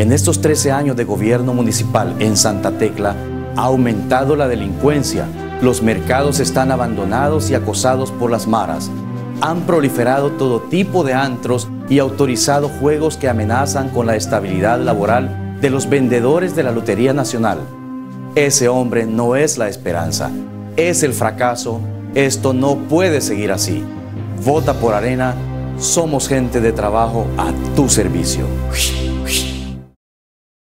En estos 13 años de gobierno municipal en Santa Tecla ha aumentado la delincuencia, los mercados están abandonados y acosados por las maras, han proliferado todo tipo de antros y autorizado juegos que amenazan con la estabilidad laboral de los vendedores de la Lotería Nacional. Ese hombre no es la esperanza, es el fracaso. Esto no puede seguir así. Vota por Arena, somos gente de trabajo a tu servicio.